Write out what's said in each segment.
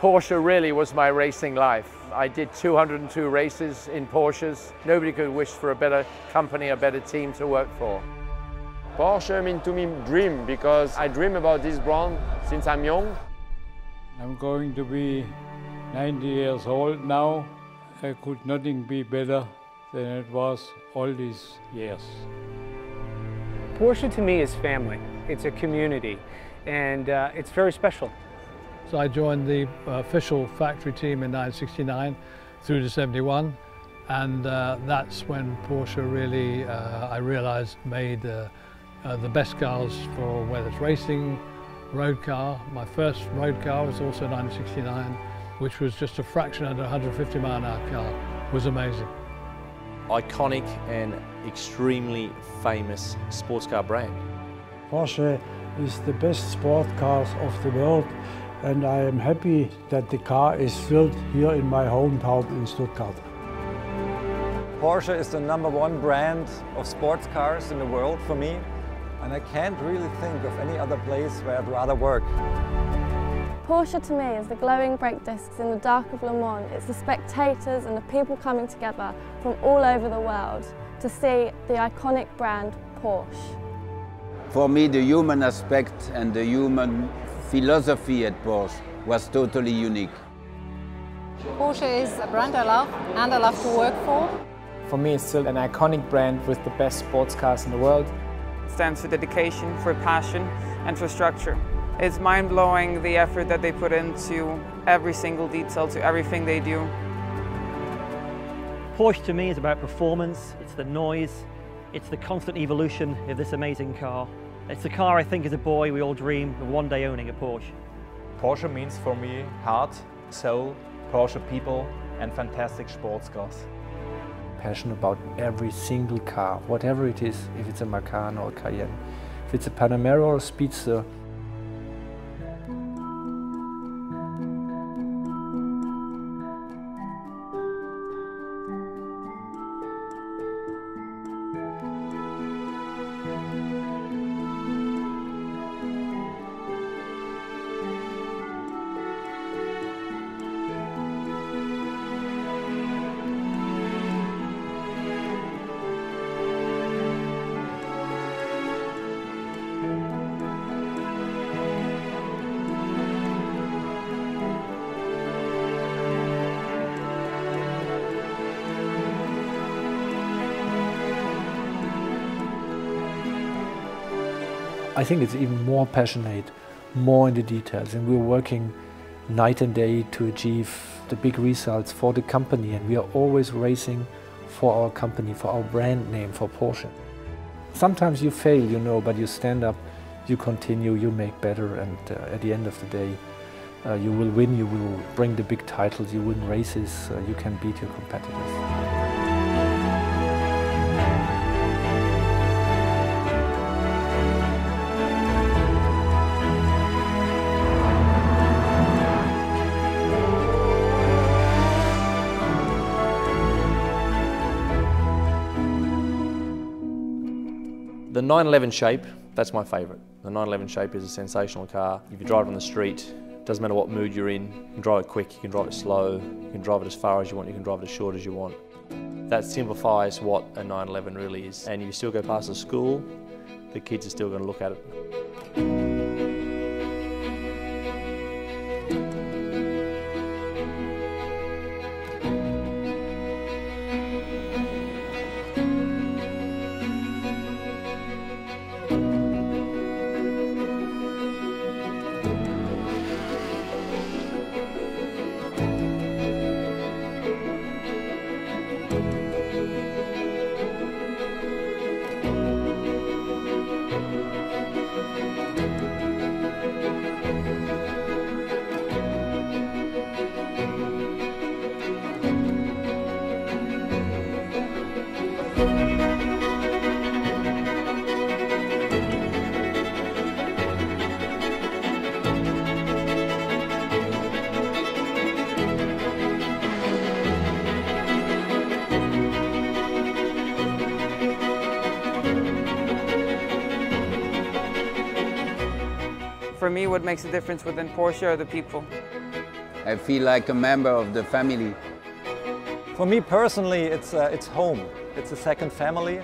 Porsche really was my racing life. I did 202 races in Porsches. Nobody could wish for a better company, a better team to work for. Porsche mean to me dream because I dream about this brand since I'm young. I'm going to be 90 years old now. I could nothing be better than it was all these years. Porsche to me is family. It's a community and uh, it's very special. So I joined the official factory team in 1969 through to 71 and uh, that's when Porsche really, uh, I realized, made uh, uh, the best cars for whether it's racing, road car. My first road car was also 1969, which was just a fraction under 150 mile an hour car. It was amazing. Iconic and extremely famous sports car brand. Porsche is the best sport cars of the world and I am happy that the car is built here in my hometown in Stuttgart. Porsche is the number one brand of sports cars in the world for me and I can't really think of any other place where I'd rather work. Porsche to me is the glowing brake discs in the dark of Le Mans. It's the spectators and the people coming together from all over the world to see the iconic brand Porsche. For me, the human aspect and the human philosophy at Porsche was totally unique. Porsche is a brand I love and I love to work for. For me, it's still an iconic brand with the best sports cars in the world. It stands for dedication, for passion, and for structure. It's mind-blowing the effort that they put into every single detail, to everything they do. Porsche to me is about performance, it's the noise, it's the constant evolution of this amazing car. It's the car I think as a boy we all dream of one day owning a Porsche. Porsche means for me heart, soul, Porsche people and fantastic sports cars. Passion about every single car, whatever it is, if it's a Macan or a Cayenne, if it's a Panamera or a Speedster, I think it's even more passionate, more in the details, and we're working night and day to achieve the big results for the company, and we are always racing for our company, for our brand name, for Porsche. Sometimes you fail, you know, but you stand up, you continue, you make better, and uh, at the end of the day, uh, you will win, you will bring the big titles, you win races, uh, you can beat your competitors. The 911 shape, that's my favourite. The 911 shape is a sensational car. If you drive it on the street, doesn't matter what mood you're in, you can drive it quick, you can drive it slow, you can drive it as far as you want, you can drive it as short as you want. That simplifies what a 911 really is. And if you still go past the school, the kids are still going to look at it. For me, what makes a difference within Porsche are the people. I feel like a member of the family. For me personally, it's, uh, it's home. It's a second family.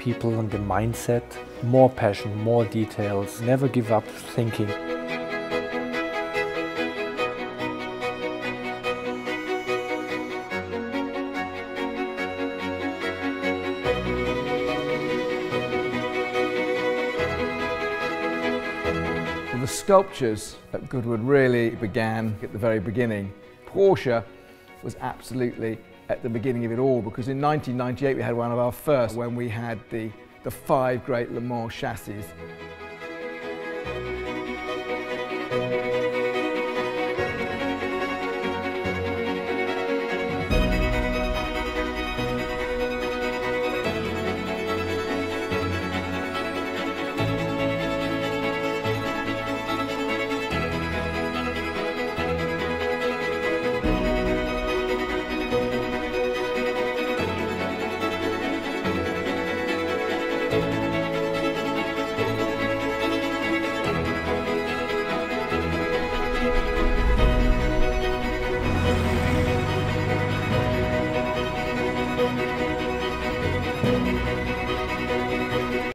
People and the mindset, more passion, more details, never give up thinking. The sculptures at Goodwood really began at the very beginning. Porsche was absolutely at the beginning of it all because in 1998 we had one of our first when we had the, the five great Le Mans chassis.